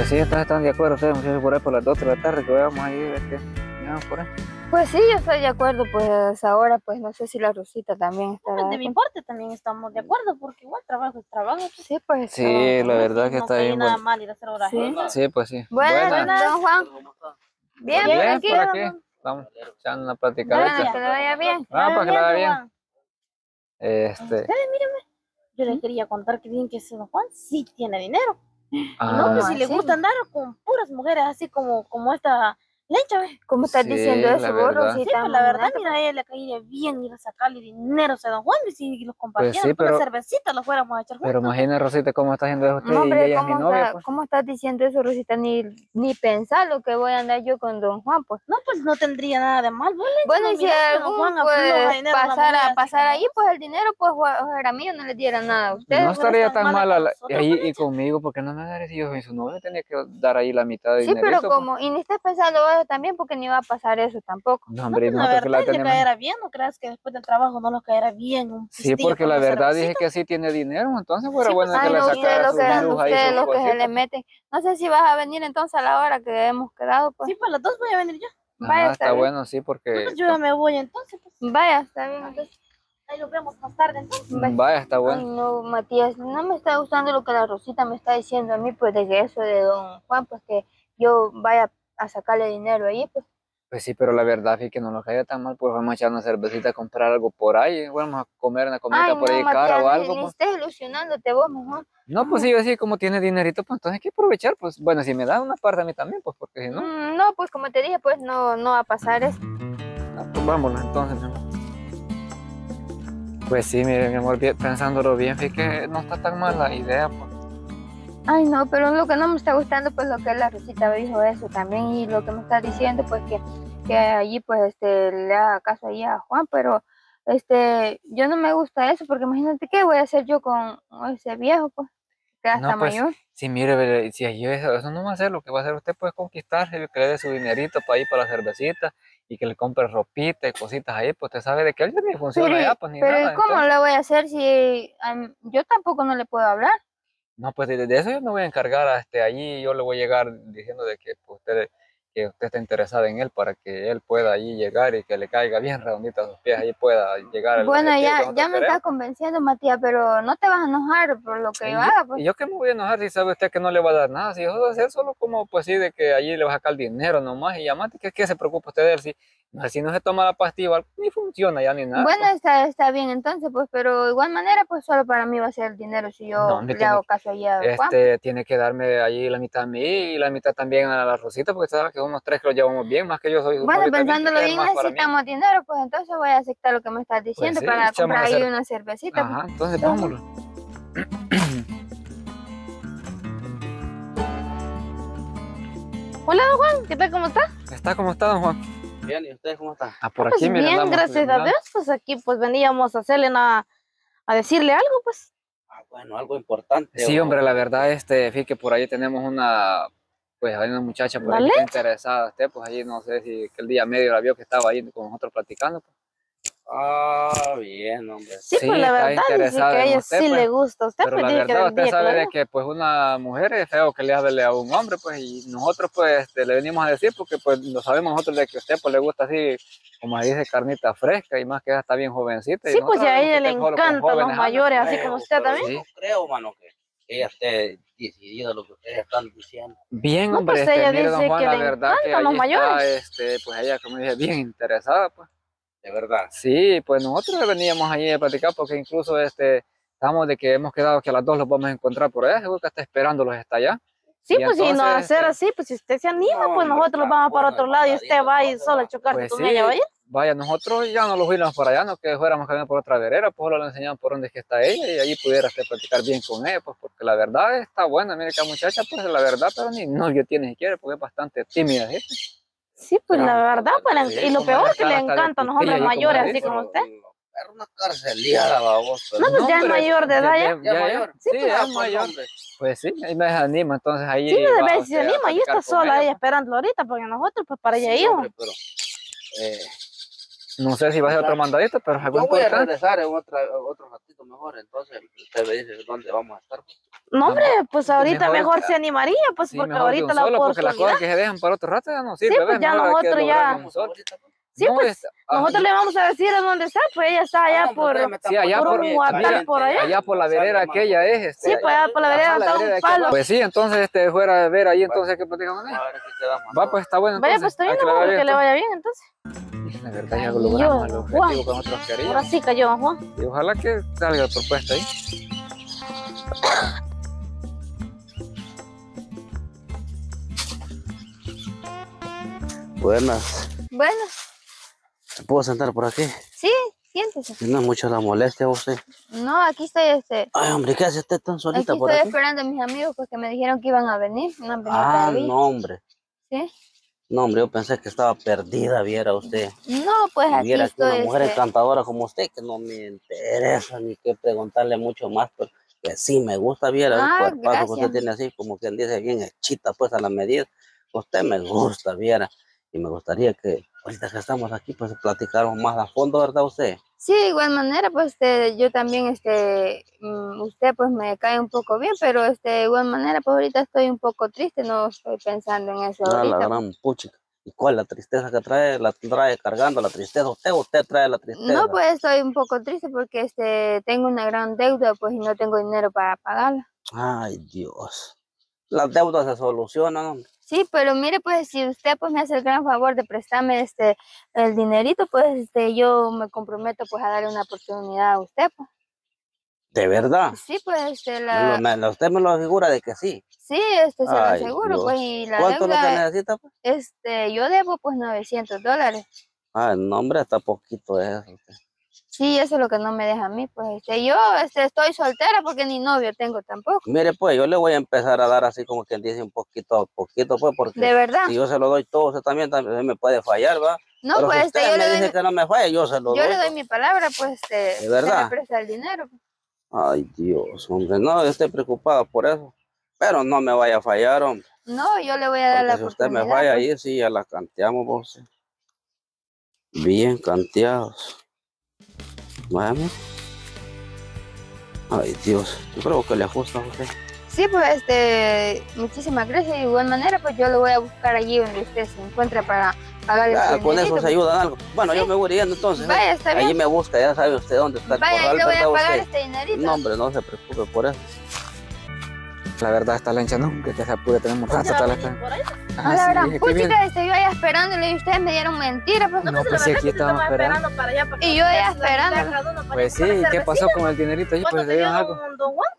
Pues sí, entonces están de acuerdo ustedes, muchachos, por ahí por las 2 de la tarde que vayamos ahí, ver qué vamos por ahí. Pues sí, yo estoy de acuerdo, pues ahora pues no sé si la Rosita también. Pues de mi parte también estamos de acuerdo, porque igual trabajo es trabajo. pues, Sí, pues. Sí, la no- verdad que no está bien. nada bueno. mal ir a hacer horas Sí. pues sí. Buenas, Buenas. don Juan. Bien, Bien, aquí. por aquí. Estamos echando una Bueno, que le vaya bien. Para que la vea bien. Juan. Este. Yo les quería contar que bien que ese don Juan sí tiene dinero. Ah, no, que si Ah, le sí. gusta andar con puras mujeres así como, como esta ¿Cómo estás Sí, diciendo eso, vos, verdad. Sí, Rosita? pues la verdad, mira, a ella le caería bien ir a sacarle dinero a don Juan y si los compartieran sí, con pero- una cervecita los fuéramos a echar juntos. Pero imagina, Rosita, cómo está haciendo eso usted No, y ella es mi ¿cómo, novia, está- pues. ¿cómo estás diciendo eso, Rosita? Ni, ni pensar lo que voy a andar yo con don Juan, pues. No, pues no tendría nada de mal, ¿vos? Bueno, No, y si algún Juan pues, dinero pasar, a, pasar ahí, pues el dinero pues era mío, no le diera nada a ustedes. No pues. estaría tan mala la- nosotros, ahí pues, y conmigo, porque no me daré si yo soy su novio, tenía que dar ahí la mitad de Sí, dinerito. pero pues. como, y ni estás pensando también porque ni va a pasar eso tampoco. No, No, hombre, pues, la nosotros que la verdad le tenemos. caerá bien, ¿no creas que después del trabajo no nos caerá bien un Sí, porque la verdad dije que sí tiene dinero, entonces fuera Sí, bueno pues, que Ay, le no, sacara lo que, lo que se le pues. meten. No sé si vas a venir entonces a la hora que hemos quedado, pues. Sí, pues las dos voy a venir yo. Vaya, Ajá, está está bueno, sí, porque... Pues yo ya me voy entonces. Pues. Vaya, está bien. Entonces. Ahí nos vemos más tarde entonces. Vaya, está Ay, bueno. no, Matías, no me está gustando lo que la Rosita me está diciendo a mí, pues de que eso de don Juan, pues que yo vaya a sacarle dinero ahí, pues. Pues sí, pero la verdad es que no nos caiga tan mal, pues vamos a echar una cervecita, a comprar algo por ahí, vamos a comer una comida por ahí no, cara o algo. ni, pues. estés ilusionándote vos mejor. No, pues sí, así como tiene dinerito, pues entonces hay que aprovechar, pues bueno, si me da una parte a mí también, pues porque si no, Mm, No, pues como te dije, pues no, no va a pasar eso. ah, pues vámonos entonces, mi amor. Pues sí, mire, mi amor, pensándolo bien, fíjate que no está tan mala la idea, pues. Ay, no, pero lo que no me está gustando, pues lo que la Rosita dijo eso también, y lo que me está diciendo, pues que, que allí, pues, este, le haga caso ahí a Juan, pero, este, yo no me gusta eso, porque imagínate qué voy a hacer yo con ese viejo, pues, que ya No, pues, mayor. Sí, mire, si yo eso, eso no va a hacer, lo que va a hacer usted pues conquistarse, que le dé su dinerito para ir para la cervecita y que le compre ropita y cositas ahí, pues usted sabe de que él ni funciona Pero, ya, pues ni pero nada. ¿y ¿cómo entonces- le voy a hacer si am, yo tampoco no le puedo hablar? No, pues de, de eso yo me voy a encargar a este, allí, yo le voy a llegar diciendo de que pues, usted, que usted está interesada en él para que él pueda allí llegar y que le caiga bien redondito a sus pies, ahí pueda llegar al Bueno, ya, ya me está convenciendo, Matías, pero no te vas a enojar por lo que Y yo haga, pues. y yo que me voy a enojar si sabe usted que no le va a dar nada, si yo voy a hacer solo como pues sí, de que allí le va a sacar dinero nomás y llamate, que, que se preocupa usted de él, si, no, si no se toma la pastilla, ni funciona ya ni nada. Bueno, pues. está, está bien entonces, pues, pero de igual manera, pues solo para mí va a ser el dinero si yo No, le hago caso allí a Juan. este, tiene que darme allí la mitad a mí y la mitad también a la Rosita, porque sabe que unos tres que lo llevamos bien, más que yo soy Bueno, pensándolo que bien, mí. necesitamos dinero, pues entonces voy a aceptar lo que me estás diciendo sí, para comprar ahí una cervecita. pues. Ajá, entonces Ajá. vámonos. Hola, don Juan, ¿qué tal? ¿Cómo está? ¿Está como está, don Juan? Bien, ¿y ustedes cómo están? Ah, por Pues aquí, bien, andamos gracias a. Dios. Pues aquí pues veníamos a hacerle una, a decirle algo, pues. Ah, bueno, algo importante. Sí, o- hombre, la verdad, este, fíjate que por ahí tenemos una, pues hay una muchacha por ahí ¿La que está interesada, usted, pues allí no sé si que el día medio la vio que estaba ahí con nosotros platicando. pues. Ah, bien, hombre. Sí, Sí, pues la está verdad dice interesada que a ella usted, sí pues. le gusta a usted, Pero pues la que verdad, del usted día que sabe de que pues una mujer es feo que le hable a un hombre, pues, y nosotros pues este, le venimos a decir porque pues lo sabemos nosotros de que a usted pues le gusta así, como se dice, carnita fresca y más que ella está bien jovencita. y Sí, pues y a que ella le encantan los mayores, así como usted pero también. Sí. No creo, mano, que ella esté decidida lo que ustedes están diciendo. Bien, No, hombre, pues este, ella mire, don dice Juan, que la verdad que los ahí está, mayores. este, pues ella, como dije, bien interesada, pues. De verdad. Sí, pues nosotros veníamos allí a platicar porque incluso este, estamos de que hemos quedado que a las dos los vamos a encontrar por allá, seguro que está esperándolos hasta allá. Sí, Y pues si no hacer este, así, pues si usted se anima, No, pues nosotros está vamos para otro lado y usted va y solo a chocarse Pues con sí, ella, ¿vaya? Vaya, nosotros ya no los fuimos por allá, no que fuéramos caminando por otra vereda, pues solo le enseñamos por dónde es que está ella y allí pudiera usted platicar bien con ella, pues porque la verdad está buena, mire que la muchacha, pues la verdad, pero ni novio tiene siquiera, porque es bastante tímida, ¿sí? Sí, pues Pero, la verdad, pues sí, y lo peor que le de encantan los hombres mayores, así como usted. Era una carceliada, babos. No, pues ya es mayor de edad, ya. Ya mayor. Sí, pues, ya es pues, mayor. hombre. Pues sí, ahí me desanima, entonces ahí Sí, de va vez usted se a anima y está sola ella, ahí pues. esperándolo ahorita, porque nosotros pues para allá Sí, íbamos. pero, eh, No sé si va a ser otro mandadito, pero es algo Yo voy a regresar en otra, otro ratito mejor, entonces usted me dice dónde vamos a estar. No, hombre, pues ahorita mejor- mejor, se animaría, pues Sí, porque ahorita la solo, porque las oportunidad. cosas que se dejan para otro rato ya no sirve. pues ya nosotros ya-. Sí, No, pues, es- ah, Nosotros le vamos a decir a dónde está, pues ella está allá por... Sí, allá por un guatal por allá. allá por la vereda aquella es. Este, Sí, pues allá por la vereda está un palo. Pues sí, entonces este, fuera de ver ahí, entonces que platicamos ahí. A ver si quedamos. Va, pues está bueno. Vaya, pues entonces, está bien, que ¿no? que le vaya bien, entonces. La verdad, ya logramos el objetivo que Ahora sí cayó, Juan. Y ojalá que salga la propuesta ahí. Buenas. Bueno, ¿Se puedo sentar por aquí? sí, siéntese. Si no es mucho la molestia usted. No, aquí estoy, este, Ay, hombre, ¿qué hace usted tan aquí solita por estoy aquí? esperando a mis amigos porque me dijeron que iban a venir. No han venido Ah, todavía. no, hombre. ¿Sí? No, hombre, yo pensé que estaba perdida, viera usted. No, pues aquí viera que una estoy. mujer este, encantadora como usted, que no me interesa ni que preguntarle mucho más, pero que sí me gusta, viera el Ah, cuerpazo que usted tiene así, como quien dice, bien hechita, pues a la medida. Usted me gusta, viera. Y me gustaría que, ahorita que estamos aquí, pues platicáramos más a fondo, ¿verdad usted? Sí, de igual manera, pues este, yo también, este, mm, usted pues me cae un poco bien, pero este, de igual manera, pues ahorita estoy un poco triste, no estoy pensando en eso Ah, la gran puchica. ¿Y cuál la tristeza que trae? La trae cargando la tristeza. Usted, usted trae la tristeza. No, pues estoy un poco triste porque este, tengo una gran deuda, pues y no tengo dinero para pagarla. Ay, Dios. Las deudas se solucionan. Sí, pero mire, pues si usted pues me hace el gran favor de prestarme este el dinerito, pues este yo me comprometo pues a darle una oportunidad a usted, pues. De verdad. Sí, pues este la me- usted me lo asegura de que sí. sí, este se lo aseguro, pues y la ¿Cuánto es lo que deuda necesita? Pues? este yo debo pues 900 dólares. Ah, no, hombre, está poquito eso. Sí, eso es lo que no me deja a mí, pues este yo este estoy soltera porque ni novio tengo tampoco. Mire, pues yo le voy a empezar a dar así como quien dice un poquito a poquito, pues, porque De verdad. si yo se lo doy todo, usted también, también me puede fallar, ¿va? No, Pero pues si este usted yo me le dice que no me falla, yo se lo yo doy. le doy mi palabra, pues este ¿De verdad? me presta el dinero. Ay, Dios, hombre, no, yo estoy preocupado por eso. Pero no me vaya a fallar, hombre. No, yo le voy a dar la si usted me falla pues. ahí, sí, ya la canteamos, vos. Bien canteados. Vamos. Ay, Dios, yo creo que le ajusta a usted. Sí, pues este, muchísimas gracias. De igual manera, pues yo lo voy a buscar allí donde usted se encuentre para pagar el Ah, con eso se ayuda en algo. Bueno, yo me voy yendo entonces. ¿eh? Vaya, está Allí bien. me busca, ya sabe usted dónde está el Vaya, corral, le voy a ¿verdad pagar usted? este dinerito. No, hombre, no se preocupe por eso. La verdad, esta lancha nunca que se apure, tenemos rato hasta la por ahí. A la gran puchica, este, yo allá esperándole y ustedes me dieron mentiras. Pues, No, pues sí, aquí estábamos esperando. para allá. para que Y yo la mitad esperando. Pues sí, comprar ¿y ¿qué pasó con el dinerito ahí? ¿Cuánto Pues te le dieron algo.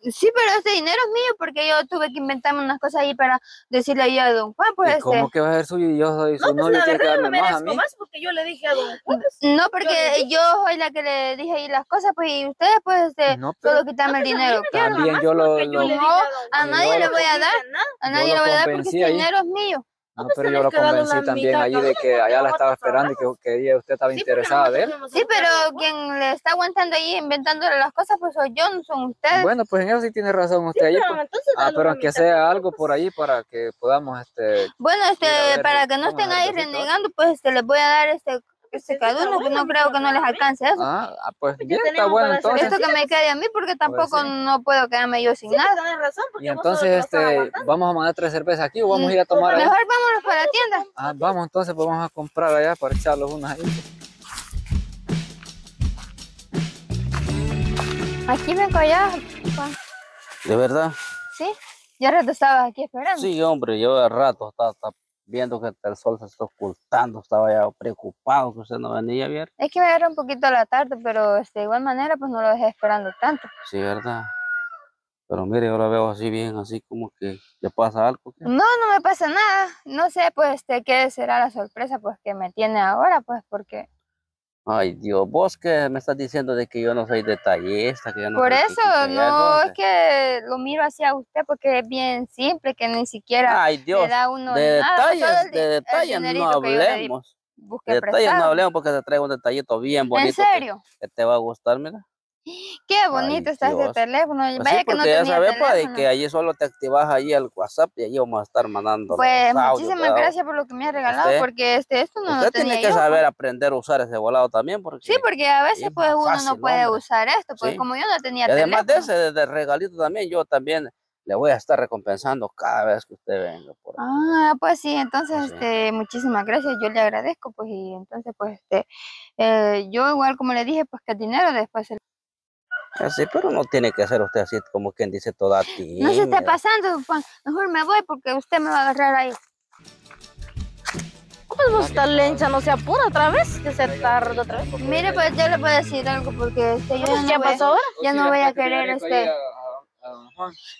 Sí, pero este dinero es mío porque yo tuve que inventarme unas cosas ahí para decirle ahí a don Juan. Pues ¿Y este, cómo que va a ser suyo y yo soy su No, pues novio? la Tiene que verdad yo me más a merezco mí. más porque yo le dije a don Juan. pues, no, Yo porque yo soy la que le dije ahí las cosas, pues y ustedes, pues este, No, pero solo quitarme el pues, dinero. también yo lo, yo No, a nadie yo le no voy a dar. A Yo nadie le voy a dar porque ahí. dinero es mío. No, pues pero yo lo convencí también allí de que allá la estaba esperando y que, que ella, usted estaba Sí, interesada de él. Sí, pero quien le está aguantando ahí inventándole las cosas, pues soy yo, no son ustedes. Bueno, pues en eso sí tiene razón usted allí. Pero pues. Ah, pero que sea algo por ahí para que podamos, este, Bueno, este, para que no estén ahí renegando, pues este, les voy a dar este, este que bueno, no creo que no les alcance eso. ah, ah, pues ya bien, está bueno entonces. Esto que me quede a mí, porque tampoco sí. no puedo quedarme yo sin Sí, nada. tenés razón, porque Y entonces, este, vamos a mandar tres cervezas aquí o vamos a ir a tomar ahí. Mejor vámonos para la tienda. Ah, vamos entonces, pues vamos a comprar allá para echarlos unas ahí. Aquí vengo ya, Juan. ¿De verdad? ¿Sí? Ya rato estabas aquí esperando. Sí, hombre, yo de rato estaba, estaba viendo que el sol se está ocultando, estaba ya preocupado que usted no venía a ver. Es que me agarró un poquito la tarde, pero este, de igual manera pues no lo dejé esperando tanto. Sí, ¿verdad? Pero mire, yo la veo así bien, así como que le pasa algo. ¿qué? No, no me pasa nada. No sé pues este, qué será la sorpresa pues que me tiene ahora, pues porque... Ay, Dios, vos que me estás diciendo de que yo no soy detallista, que yo no Por eso, no, es que lo miro hacia usted porque es bien simple, que ni siquiera Ay, Dios, le da uno de nada, pues, detalles, de detalles no que hablemos. De detalles no hablemos porque te traigo un detallito bien ¿En bonito que- serio? que te va a gustar, mira. Qué bonito está este Dios. teléfono. Pues Vaya sí, que no ya sabes, pues, que allí solo te activas ahí el WhatsApp y allí vamos a estar mandando Pues muchísimas gracias por lo que me ha regalado, Usted- porque este, esto no lo Usted tenía tiene que yo, pues. saber aprender a usar ese volado también, porque Sí, porque a veces es pues uno no puede hombre. usar esto, pues Sí. como yo no tenía y además de ese de regalito también, yo también le voy a estar recompensando cada vez que usted venga por aquí. Ah, pues sí, entonces, sí. este, muchísimas gracias, yo le agradezco, pues, y entonces, pues, este, eh, yo igual como le dije, pues, que el dinero después se- Así, pero no tiene que ser usted así como quien dice toda No se esté pasando, Juan, mejor me voy porque usted me va a agarrar ahí. Pues está lencha, no se apura otra vez, que se tarda otra vez. Mire, pues, yo le voy a decir algo porque, este, yo ya Pues, no ¿Qué voy a- pasó ahora? Ya no voy a querer, este,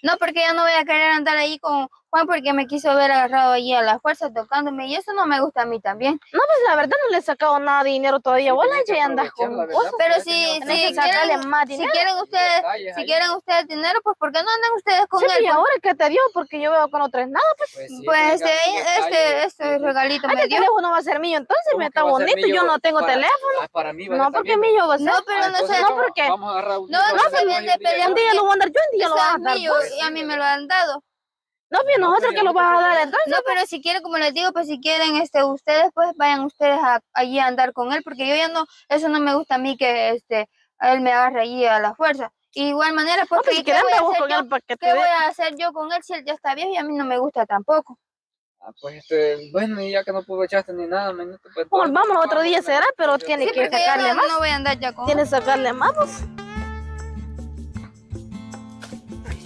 No, porque ya no voy a querer andar ahí con Juan porque me quiso ver agarrado ahí a la fuerza tocándome y eso no me gusta a mí también. No, pues la verdad no le he sacado nada de dinero todavía. Vos la ya andas con. Pero si, si que sacarle quieren, más si dinero. quieren ustedes, Detalles si ahí. quieren ustedes dinero, pues ¿por qué no andan ustedes con Sí, él? y Pues, ahora que te dio, porque yo veo que no traes nada, pues. pues este, este, este regalito me Este dio. teléfono va a ser mío, entonces me está bonito, yo no tengo teléfono. Para mí, No, porque mío va a ser. No, pero no sé, no, porque- No, no viene un día. peleando. Un día lo voy a andar yo, un día lo vas a es dar mío vos. y a mí me lo han dado. No, bien, nosotros que lo vas a dar entonces. No, pero si quieren, como les digo, pues si quieren, este, ustedes, pues vayan ustedes a, allí a andar con él, porque yo ya no, eso no me gusta a mí que, este, él me agarre allí a la fuerza. Y igual manera, pues, No, pues ¿qué si voy a hacer con yo? él que ¿Qué voy a hacer yo con él si él ya está viejo y a mí no me gusta tampoco? Ah, pues este, bueno, y ya que no aprovechaste ni nada, manito, pues. Bueno, vámonos otro vamos, día pues, será, pero pues, tiene Sí, que sacarle no, más. no voy a andar ya con él. Tienes que sacarle más.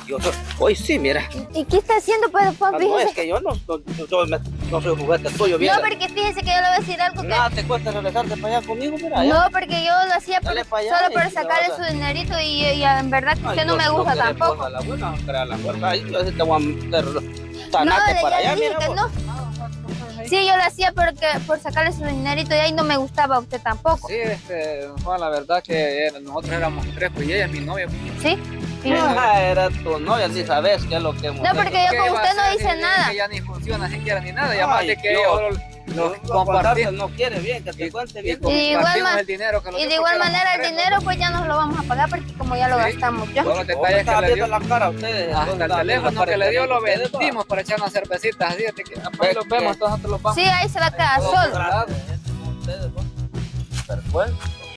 Yo soy- hoy sí, mira. ¿Y qué está haciendo, pues, Juan? Ah, no, es que yo no, no, yo- me- no soy juguete tuyo, No, mira. porque fíjese que yo le voy a decir algo que... Nada te cuesta regresarte para allá conmigo, mira. No, porque yo lo hacía por- solo para sacarle a- su dinerito y, y en verdad que Ay, usted no me gusta tampoco. la buena, a la ahí yo te voy a meter No, tanate para allá, mira. que no. Sí, yo lo hacía porque, por sacarle su dinerito y ahí no me gustaba a usted tampoco. Sí, este, Juan, la verdad que nosotros éramos tres, pues y ella es mi novia. pues. ¿Sí? Sí. Ah, era tu novia, si sabes qué es lo que hemos No, porque yo ¿Qué con iba a usted no si nada. Ya ni funciona siquiera ni nada, y Ay, además de que lo Compartir. No quiere bien, que te cuente bien. Y de igual el dinero que Y de igual manera el dinero pues ya nos lo vamos a pagar porque como ya lo Sí. gastamos ya. Todos los detalles que le dio. viendo la cara a ustedes. Hasta el teléfono la que le dio lo vendimos para echar unas cervecitas. Así que después los vemos, todos nosotros los vamos. Sí, ahí se va a quedar Todos solo. ustedes. Pero bueno,